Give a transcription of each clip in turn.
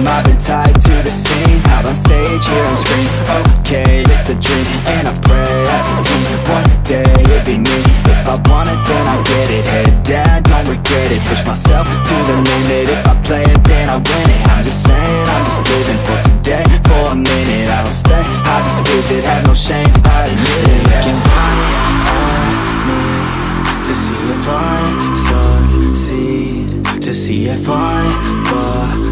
I've been tied to the scene. Out on stage, here I'm scream Okay, it's a dream And I pray as a team. One day, it'll be me. If I want it, then I get it. Head down, don't regret it. Push myself to the limit. If I play it, then I win it. I'm just saying, I'm just living for today. For a minute, I don't stay. I just visit, have no shame, I admit it. Looking right at me To see if I succeed. To see if I believe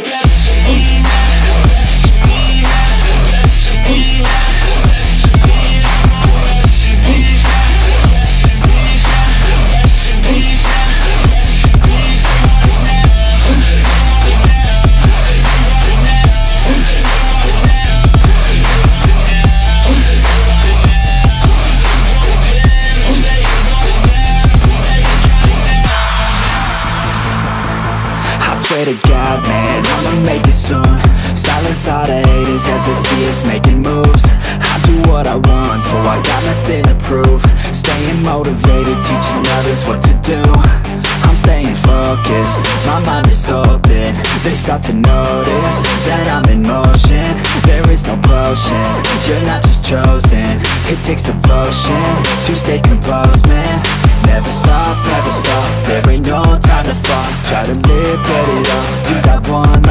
swear to God, man, I'ma make it soon. Silence all the haters as they see us making moves. I do what I want, so I got nothing to prove. Staying motivated, teaching others what to do. I'm staying focused, my mind is open. They start to notice that I'm in motion. There is no potion, you're not just chosen. It takes devotion to stay composed, man. Never stop, never stop, there ain't no time to fall. Try to live, get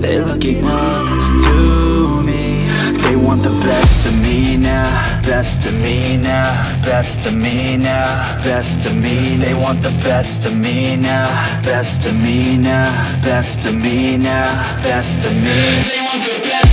They're looking up to me. They want the best of me now Best of me now Best of me now Best of me They want the best of me now Best of me now Best of me now Best of me. They want the best